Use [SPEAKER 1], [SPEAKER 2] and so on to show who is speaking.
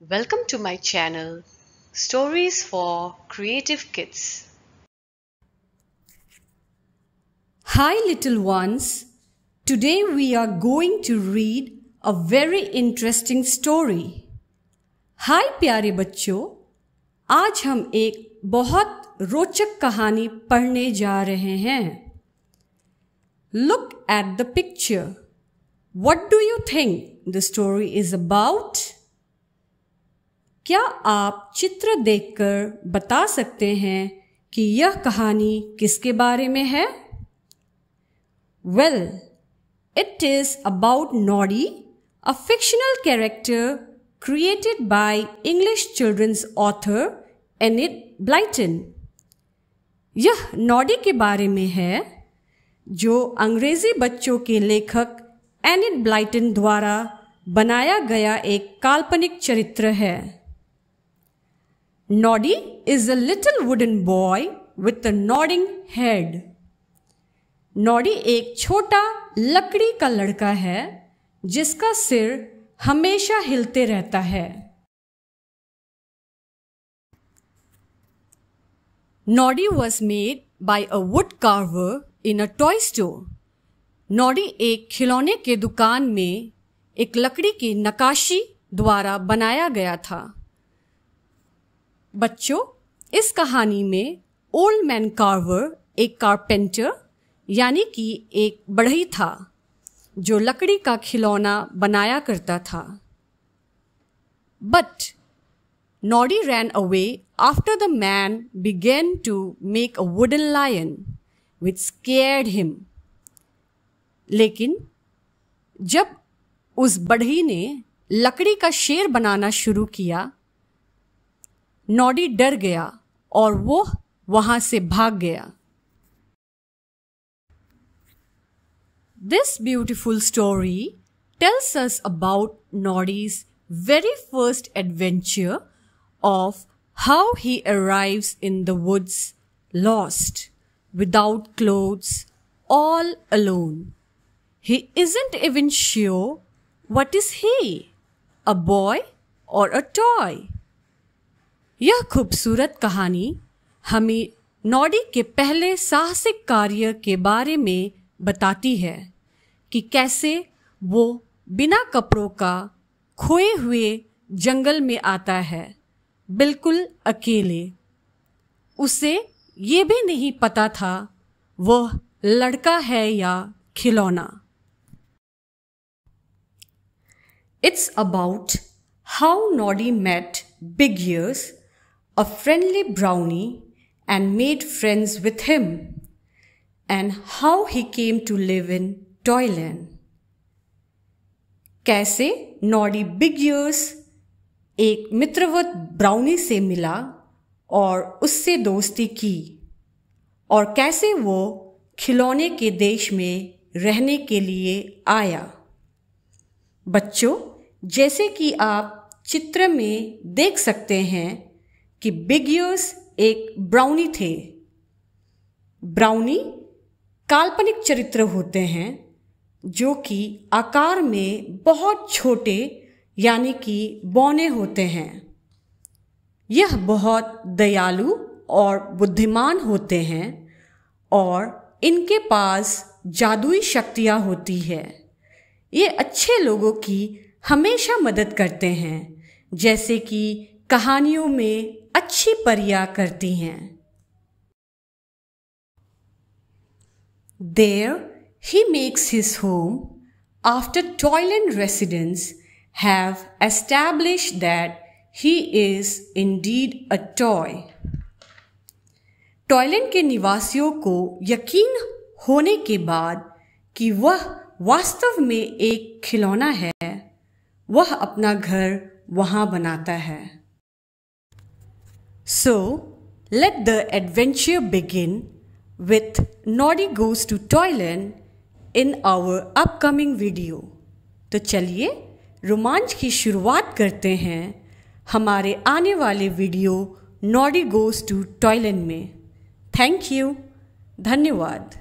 [SPEAKER 1] Welcome to my channel, Stories for Creative Kids.
[SPEAKER 2] Hi, little ones. Today we are going to read a very interesting story. हाय प्यारे बच्चों आज हम एक बहुत रोचक कहानी पढ़ने जा रहे हैं look at the picture what do you think the story is about क्या आप चित्र देखकर बता सकते हैं कि यह कहानी किसके बारे में है well it is about Noddy a fictional character created by English children's author Enid Blyton. यह नॉडी के बारे में है, जो अंग्रेज़ी बच्चों के लेखक एनिड ब्लाइटन द्वारा बनाया गया एक काल्पनिक चरित्र है Noddy is a little wooden boy with a nodding head Noddy एक छोटा लकड़ी का लड़का है, जिसका सिर हमेशा हिलते रहता है। Noddy was made by a wood carver in a toy store Noddy एक खिलौने के दुकान में एक लकड़ी की नकाशी द्वारा बनाया गया था। बच्चों, इस कहानी में ओल्ड मैन कार्वर एक कारपेंटर यानी कि एक बढ़ई था, जो लकड़ी का खिलौना बनाया करता था। But Noddy ran away after the man began to make a wooden lion which scared him लेकिन, जब उस बढ़ई ने लकड़ी का शेर बनाना शुरू किया नॉडी डर गया और वो वहां से भाग गया This beautiful story tells us about Noddy's very first adventure of how he arrives in the woods lost, without clothes, all alone. He isn't even sure what is he, a boy or a toy. यह खूबसूरत कहानी हमें Noddy के पहले साहसिक कार्य के बारे में बताती है कि कैसे वो बिना कपड़ों का खोए हुए जंगल में आता है। बिल्कुल अकेले। उसे ये भी नहीं पता था वह लड़का है या खिलौना। It's about how Noddy met Big Ears a friendly brownie and made friends with him and how he came to live in Toyland. कैसे नॉडी बिग ईयर्स एक मित्रवत ब्राउनी से मिला और उससे दोस्ती की, और कैसे वो खिलौने के देश में रहने के लिए आया बच्चों, जैसे कि आप चित्र में देख सकते हैं कि बिग ईयर्स एक ब्राउनी थे। ब्राउनी काल्पनिक चरित्र होते हैं जो कि आकार में बहुत छोटे, यानी कि बौने होते हैं। यह बहुत दयालु और बुद्धिमान होते हैं और इनके पास जादुई शक्तियाँ होती है। ये अच्छे लोगों की हमेशा मदद करते हैं, जैसे कि कहानियों में अच्छी परिया करती हैं। There he makes his home after Toyland residents have establish that he is indeed a toy Toyland के निवासियों को यकीन होने के बाद कि वह वास्तव में एक खिलौना है, वह अपना घर वहाँ बनाता है। सो let the adventure begin with Noddy Goes to Toyland in our upcoming video. तो चलिए रोमांच की शुरुआत करते हैं हमारे आने वाले video Noddy goes to Toyland में थैंक यू धन्यवाद